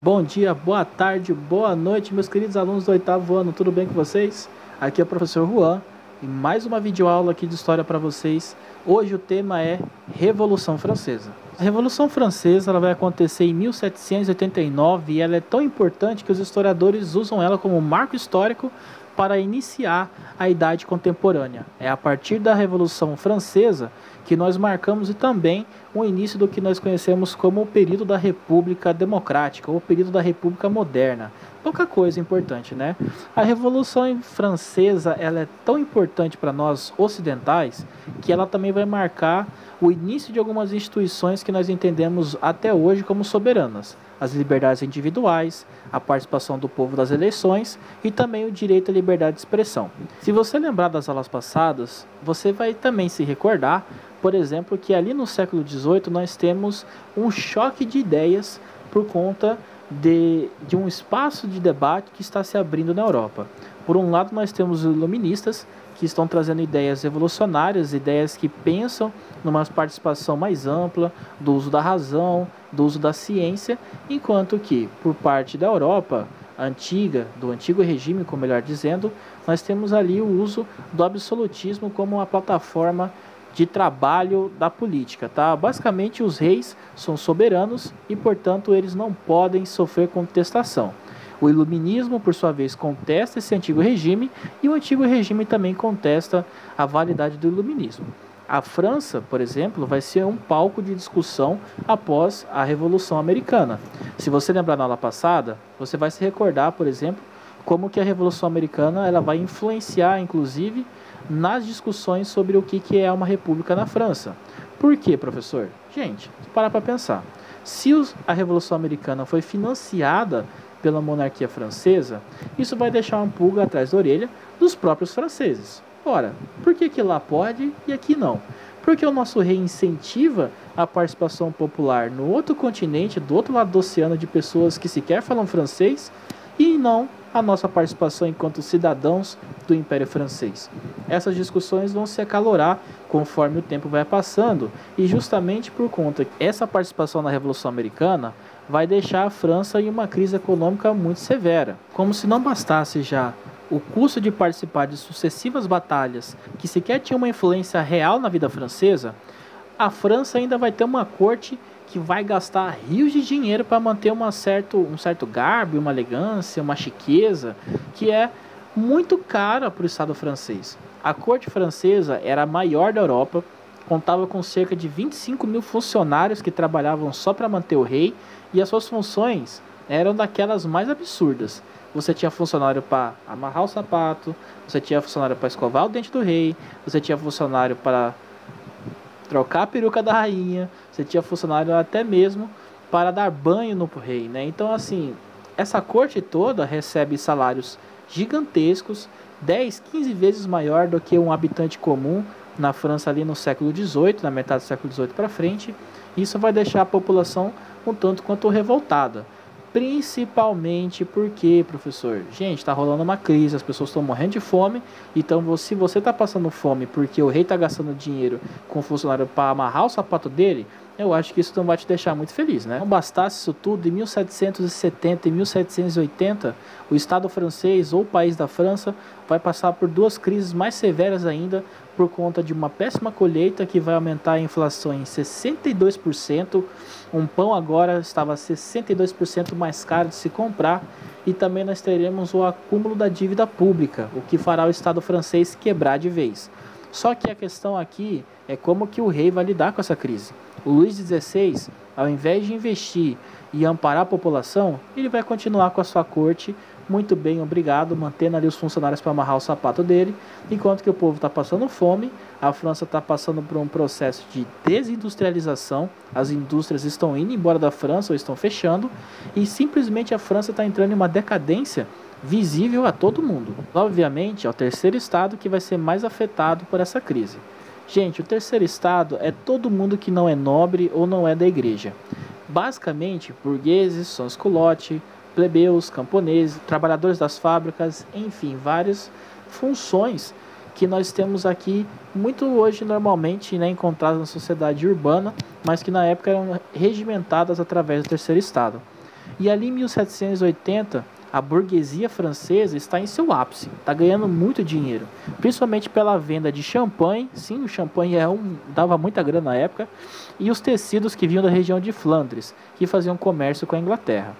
Bom dia, boa tarde, boa noite, meus queridos alunos do oitavo ano, tudo bem com vocês? Aqui é o professor Juan e mais uma videoaula aqui de história para vocês. Hoje o tema é Revolução Francesa. A Revolução Francesa ela vai acontecer em 1789 e ela é tão importante que os historiadores usam ela como marco histórico para iniciar a Idade Contemporânea. É a partir da Revolução Francesa que nós marcamos e também o início do que nós conhecemos como o período da República Democrática ou o período da República Moderna. Pouca coisa importante, né? A Revolução Francesa ela é tão importante para nós ocidentais que ela também vai marcar o início de algumas instituições que nós entendemos até hoje como soberanas as liberdades individuais, a participação do povo das eleições e também o direito à liberdade de expressão. Se você lembrar das aulas passadas, você vai também se recordar, por exemplo, que ali no século XVIII nós temos um choque de ideias por conta de, de um espaço de debate que está se abrindo na Europa. Por um lado, nós temos os iluministas, que estão trazendo ideias revolucionárias, ideias que pensam numa participação mais ampla do uso da razão, do uso da ciência, enquanto que, por parte da Europa antiga, do antigo regime, como melhor dizendo, nós temos ali o uso do absolutismo como uma plataforma de trabalho da política, tá? Basicamente, os reis são soberanos e, portanto, eles não podem sofrer contestação. O iluminismo, por sua vez, contesta esse antigo regime e o antigo regime também contesta a validade do iluminismo. A França, por exemplo, vai ser um palco de discussão após a Revolução Americana. Se você lembrar na aula passada, você vai se recordar, por exemplo, como que a Revolução Americana ela vai influenciar, inclusive, nas discussões sobre o que, que é uma república na França. Por quê, professor? Gente, para para pensar. Se a Revolução Americana foi financiada pela monarquia francesa, isso vai deixar uma pulga atrás da orelha dos próprios franceses. Ora, por que, que lá pode e aqui não? Porque o nosso rei incentiva a participação popular no outro continente, do outro lado do oceano, de pessoas que sequer falam francês, e não a nossa participação enquanto cidadãos do Império Francês. Essas discussões vão se acalorar conforme o tempo vai passando, e justamente por conta que essa participação na Revolução Americana vai deixar a França em uma crise econômica muito severa. Como se não bastasse já o custo de participar de sucessivas batalhas que sequer tinham uma influência real na vida francesa, a França ainda vai ter uma corte que vai gastar rios de dinheiro para manter uma certo, um certo garbo, uma elegância, uma chiqueza, que é muito cara para o Estado francês. A corte francesa era a maior da Europa, contava com cerca de 25 mil funcionários que trabalhavam só para manter o rei e as suas funções eram daquelas mais absurdas. Você tinha funcionário para amarrar o sapato, você tinha funcionário para escovar o dente do rei, você tinha funcionário para trocar a peruca da rainha, você tinha funcionário até mesmo para dar banho no rei, né? Então assim, essa corte toda recebe salários gigantescos, 10, 15 vezes maior do que um habitante comum na França ali no século XVIII, na metade do século XVIII para frente. Isso vai deixar a população um tanto quanto revoltada. Principalmente porque, professor, gente, está rolando uma crise, as pessoas estão morrendo de fome. Então, se você está passando fome porque o rei está gastando dinheiro com o funcionário para amarrar o sapato dele, eu acho que isso não vai te deixar muito feliz, né? Não bastasse isso tudo, em 1770 e 1780, o Estado francês ou o país da França vai passar por duas crises mais severas ainda por conta de uma péssima colheita que vai aumentar a inflação em 62%. Um pão agora estava 62% mais caro de se comprar e também nós teremos o acúmulo da dívida pública, o que fará o Estado francês quebrar de vez. Só que a questão aqui é como que o rei vai lidar com essa crise. O Luís XVI, ao invés de investir e amparar a população, ele vai continuar com a sua corte muito bem, obrigado, mantendo ali os funcionários para amarrar o sapato dele, enquanto que o povo está passando fome, a França está passando por um processo de desindustrialização, as indústrias estão indo embora da França ou estão fechando, e simplesmente a França está entrando em uma decadência visível a todo mundo. Obviamente, é o terceiro estado que vai ser mais afetado por essa crise. Gente, o terceiro estado é todo mundo que não é nobre ou não é da igreja. Basicamente, burgueses, sons culote, plebeus, camponeses, trabalhadores das fábricas, enfim, várias funções que nós temos aqui muito hoje normalmente né, encontradas na sociedade urbana, mas que na época eram regimentadas através do terceiro estado. E ali em 1780, a burguesia francesa está em seu ápice, está ganhando muito dinheiro, principalmente pela venda de champanhe. Sim, o champanhe é um, dava muita grana na época, e os tecidos que vinham da região de Flandres, que faziam comércio com a Inglaterra.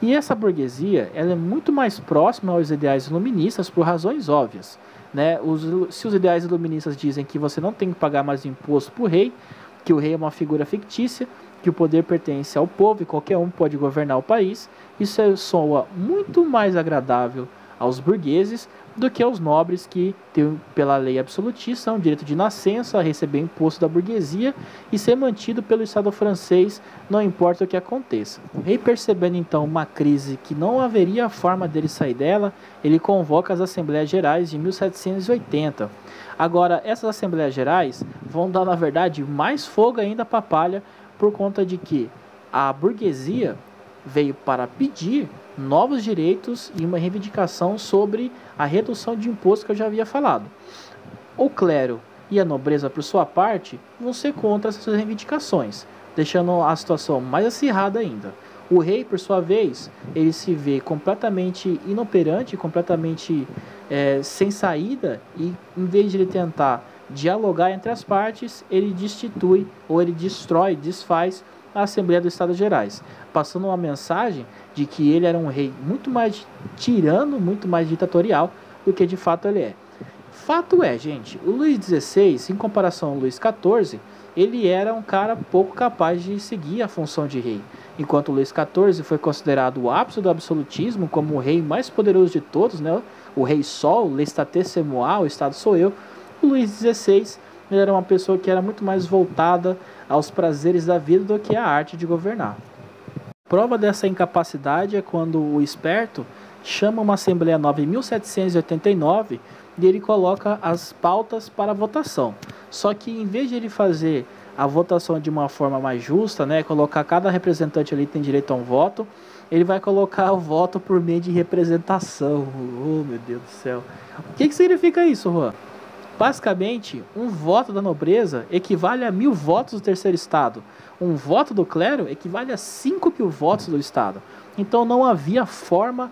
E essa burguesia ela é muito mais próxima aos ideais iluministas por razões óbvias. Né? Os, se os ideais iluministas dizem que você não tem que pagar mais imposto para o rei, que o rei é uma figura fictícia, que o poder pertence ao povo e qualquer um pode governar o país, isso é, soa muito mais agradável aos burgueses do que aos nobres que pela lei absolutista, um direito de nascença, a receber imposto da burguesia e ser mantido pelo Estado francês, não importa o que aconteça. O rei, percebendo então uma crise que não haveria forma dele sair dela, ele convoca as Assembleias Gerais de 1780. Agora, essas Assembleias Gerais vão dar, na verdade, mais fogo ainda para a palha, por conta de que a burguesia veio para pedir novos direitos e uma reivindicação sobre a redução de imposto que eu já havia falado. O clero e a nobreza, por sua parte, vão ser contra essas reivindicações, deixando a situação mais acirrada ainda. O rei, por sua vez, ele se vê completamente inoperante, completamente é, sem saída, e em vez de ele tentar dialogar entre as partes, ele destitui ou ele destrói, desfaz a Assembleia dos Estados Gerais, passando uma mensagem de que ele era um rei muito mais tirano, muito mais ditatorial do que de fato ele é. Fato é, gente, o Luís XVI, em comparação ao Luís XIV, ele era um cara pouco capaz de seguir a função de rei. Enquanto Luís XIV foi considerado o ápice do absolutismo como o rei mais poderoso de todos, né? o rei Sol, l'estate moi, o Estado sou eu, Luís XVI ele era uma pessoa que era muito mais voltada aos prazeres da vida do que à arte de governar. Prova dessa incapacidade é quando o esperto chama uma Assembleia Nova em 1789 e ele coloca as pautas para votação. Só que em vez de ele fazer a votação de uma forma mais justa, né, colocar cada representante ali tem direito a um voto, ele vai colocar o voto por meio de representação. Oh, meu Deus do céu. O que, que significa isso, Juan? Basicamente, um voto da nobreza equivale a mil votos do terceiro estado. Um voto do clero equivale a cinco mil votos do estado. Então não havia forma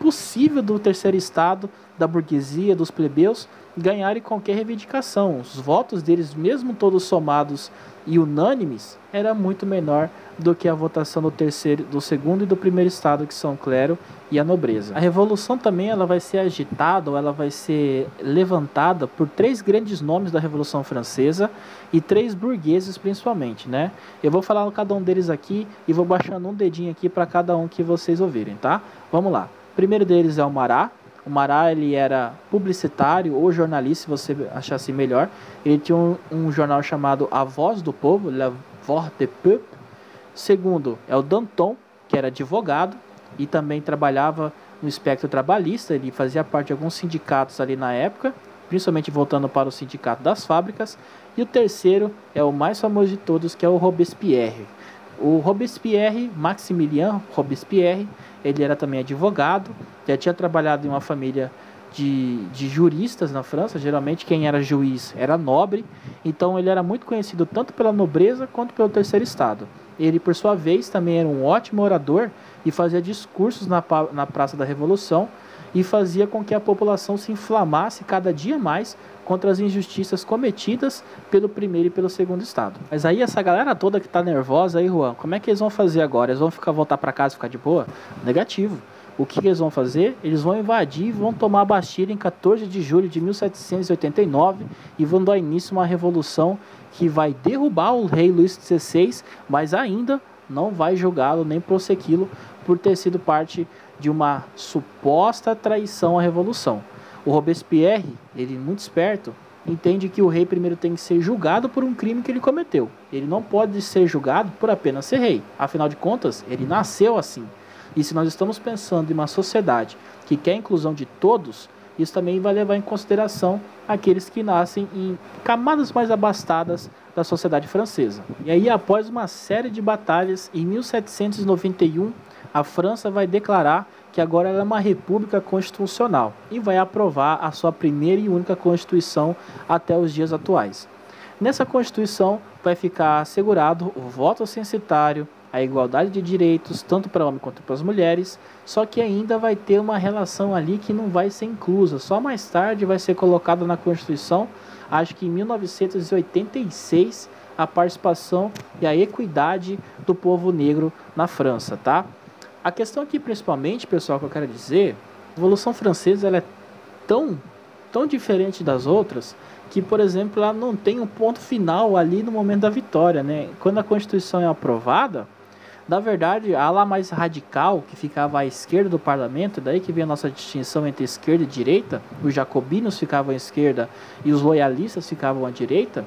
possível do terceiro estado, da burguesia, dos plebeus, ganharem qualquer reivindicação. Os votos deles, mesmo todos somados e unânimes, era muito menor do que a votação do terceiro, do segundo e do primeiro estado, que são o clero e a nobreza. A revolução também ela vai ser agitada, ou ela vai ser levantada por três grandes nomes da Revolução Francesa e três burgueses principalmente, né? Eu vou falar cada um deles aqui e vou baixando um dedinho aqui para cada um que vocês ouvirem, tá? Vamos lá. O primeiro deles é o Marat. O Marat ele era publicitário ou jornalista, se você achasse melhor. Ele tinha um, um jornal chamado A Voz do Povo, La Voix du Peuple Segundo é o Danton, que era advogado e também trabalhava no espectro trabalhista, ele fazia parte de alguns sindicatos ali na época, principalmente voltando para o sindicato das fábricas. E o terceiro é o mais famoso de todos, que é o Robespierre. O Robespierre, Maximilien Robespierre, ele era também advogado, já tinha trabalhado em uma família de, de juristas na França, geralmente quem era juiz era nobre, então ele era muito conhecido tanto pela nobreza quanto pelo terceiro estado. Ele, por sua vez, também era um ótimo orador e fazia discursos na, na Praça da Revolução e fazia com que a população se inflamasse cada dia mais contra as injustiças cometidas pelo primeiro e pelo segundo estado. Mas aí essa galera toda que está nervosa aí, Juan, como é que eles vão fazer agora? Eles vão ficar voltar para casa e ficar de boa? Negativo. O que, eles vão fazer? Eles vão invadir e vão tomar a Bastilha em 14 de julho de 1789 e vão dar início a uma revolução que vai derrubar o rei Luís XVI, mas ainda não vai julgá-lo nem prosseguí-lo por ter sido parte de uma suposta traição à revolução. O Robespierre, ele muito esperto, entende que o rei primeiro tem que ser julgado por um crime que ele cometeu. Ele não pode ser julgado por apenas ser rei. Afinal de contas, ele nasceu assim. E se nós estamos pensando em uma sociedade que quer a inclusão de todos, isso também vai levar em consideração aqueles que nascem em camadas mais abastadas da sociedade francesa. E aí, após uma série de batalhas, em 1791, a França vai declarar que agora ela é uma república constitucional e vai aprovar a sua primeira e única constituição até os dias atuais. Nessa constituição vai ficar assegurado o voto censitário, a igualdade de direitos, tanto para homem quanto para as mulheres, só que ainda vai ter uma relação ali que não vai ser inclusa. Só mais tarde vai ser colocada na Constituição, acho que em 1986, a participação e a equidade do povo negro na França, tá? A questão aqui, principalmente, pessoal, que eu quero dizer, a Revolução Francesa ela é tão, tão diferente das outras que, por exemplo, ela não tem um ponto final ali no momento da vitória, né? Quando a Constituição é aprovada, na verdade, a ala mais radical, que ficava à esquerda do parlamento, daí que vem a nossa distinção entre esquerda e direita, os jacobinos ficavam à esquerda e os loyalistas ficavam à direita,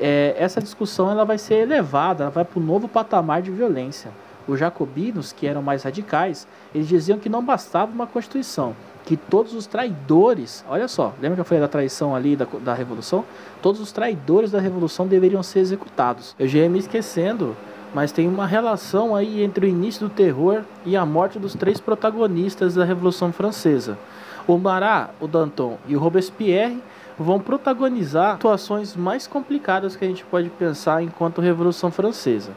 é, essa discussão ela vai ser elevada, ela vai para um novo patamar de violência. Os jacobinos, que eram mais radicais, eles diziam que não bastava uma constituição, que todos os traidores, olha só, lembra que eu falei da traição ali da, da revolução? Todos os traidores da revolução deveriam ser executados. Eu já ia me esquecendo mas tem uma relação aí entre o início do terror e a morte dos três protagonistas da Revolução Francesa. O Marat, o Danton e o Robespierre vão protagonizar situações mais complicadas que a gente pode pensar enquanto Revolução Francesa.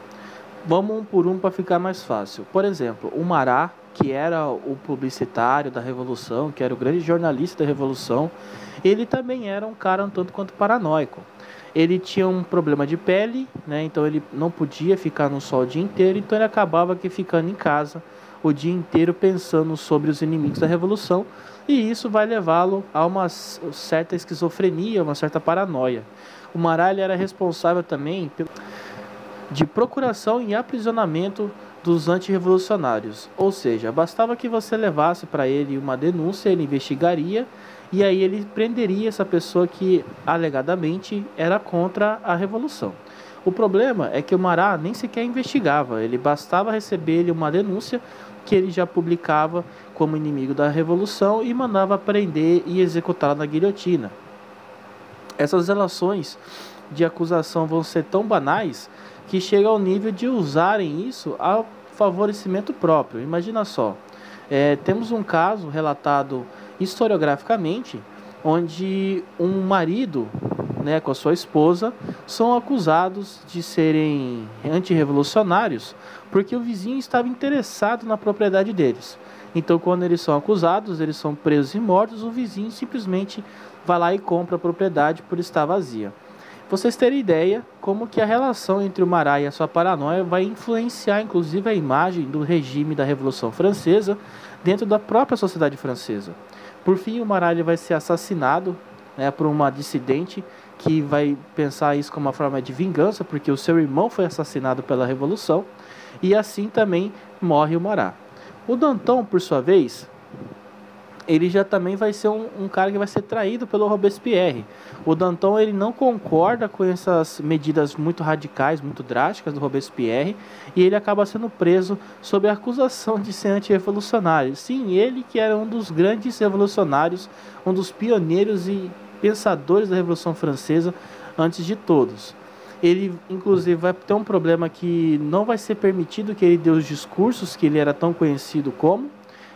Vamos um por um para ficar mais fácil. Por exemplo, o Marat, que era o publicitário da Revolução, que era o grande jornalista da Revolução, ele também era um cara um tanto quanto paranoico ele tinha um problema de pele, né? Então ele não podia ficar no sol o dia inteiro, então ele acabava que ficando em casa o dia inteiro pensando sobre os inimigos da revolução, e isso vai levá-lo a uma certa esquizofrenia, uma certa paranoia. O Marat era responsável também de procuração e aprisionamento dos antirrevolucionários, ou seja, bastava que você levasse para ele uma denúncia, ele investigaria e aí ele prenderia essa pessoa que alegadamente era contra a revolução. O problema é que o Mará nem sequer investigava, ele bastava receber uma denúncia que ele já publicava como inimigo da revolução e mandava prender e executar na guilhotina. Essas relações de acusação vão ser tão banais que chega ao nível de usarem isso a favorecimento próprio. Imagina só, é, temos um caso relatado historiograficamente, onde um marido né, com a sua esposa são acusados de serem antirrevolucionários porque o vizinho estava interessado na propriedade deles. Então, quando eles são acusados, eles são presos e mortos, o vizinho simplesmente vai lá e compra a propriedade por estar vazia. Vocês terem ideia como que a relação entre o Mará e a sua paranoia vai influenciar inclusive a imagem do regime da Revolução Francesa dentro da própria sociedade francesa. Por fim, o Maralho vai ser assassinado né, por uma dissidente que vai pensar isso como uma forma de vingança, porque o seu irmão foi assassinado pela Revolução, e assim também morre o Mará. O Danton, por sua vez, ele já também vai ser um, um, cara que vai ser traído pelo Robespierre. O Danton ele não concorda com essas medidas muito radicais, muito drásticas do Robespierre, e ele acaba sendo preso sob a acusação de ser antirrevolucionário. Sim, ele que era um dos grandes revolucionários, um dos pioneiros e pensadores da Revolução Francesa antes de todos. Ele, inclusive, vai ter um problema que não vai ser permitido que ele dê os discursos que ele era tão conhecido como,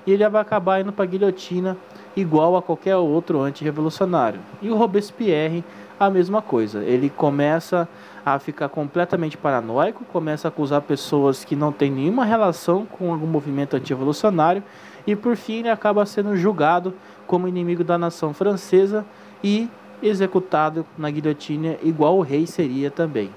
e ele vai acabar indo para a guilhotina igual a qualquer outro antirrevolucionário. E o Robespierre, a mesma coisa. Ele começa a ficar completamente paranoico, começa a acusar pessoas que não têm nenhuma relação com algum movimento antirrevolucionário e por fim ele acaba sendo julgado como inimigo da nação francesa e executado na guilhotina igual o rei seria também.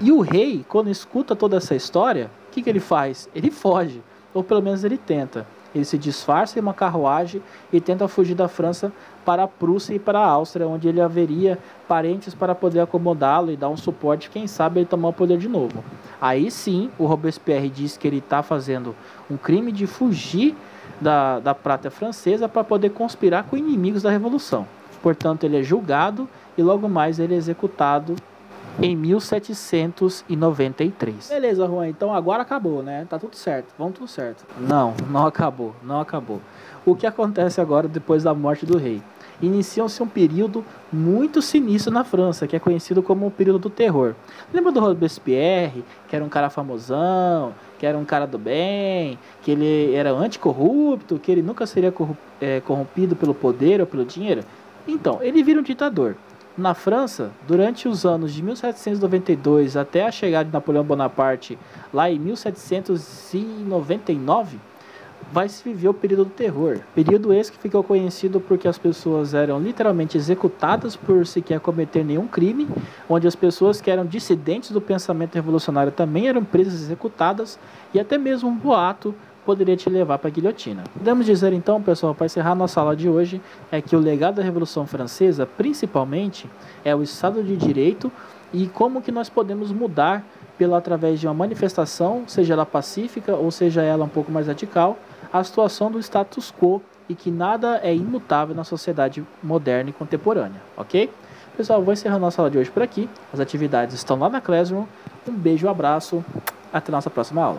E o rei, quando escuta toda essa história, o que, que ele faz? Ele foge ou pelo menos ele tenta. Ele se disfarça em uma carruagem e tenta fugir da França para a Prússia e para a Áustria, onde ele haveria parentes para poder acomodá-lo e dar um suporte, quem sabe ele tomar o poder de novo. Aí sim, o Robespierre diz que ele está fazendo um crime de fugir da, da prata francesa para poder conspirar com inimigos da Revolução. Portanto, ele é julgado e logo mais ele é executado em 1793. Beleza, Juan, então agora acabou, né? Tá tudo certo, vamos tudo certo. Não, não acabou, não acabou. O que acontece agora depois da morte do rei? Inicia-se um período muito sinistro na França, que é conhecido como o período do terror. Lembra do Robespierre, que era um cara famosão, que era um cara do bem, que ele era anticorrupto, que ele nunca seria é, corrompido pelo poder ou pelo dinheiro? Então, ele vira um ditador. Na França, durante os anos de 1792 até a chegada de Napoleão Bonaparte, lá em 1799, vai se viver o período do terror. Período esse que ficou conhecido porque as pessoas eram literalmente executadas por sequer cometer nenhum crime, onde as pessoas que eram dissidentes do pensamento revolucionário também eram presas executadas, e até mesmo um boato poderia te levar para a guilhotina. Podemos dizer então, pessoal, para encerrar nossa aula de hoje, é que o legado da Revolução Francesa, principalmente, é o Estado de Direito e como que nós podemos mudar pela através de uma manifestação, seja ela pacífica ou seja ela um pouco mais radical, a situação do status quo e que nada é imutável na sociedade moderna e contemporânea, ok? Pessoal, vou encerrar nossa aula de hoje por aqui. As atividades estão lá na Classroom. Um beijo, um abraço, até nossa próxima aula.